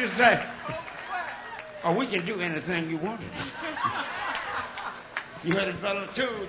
you say? Oh, we can do anything you wanted. You heard it, fella, too.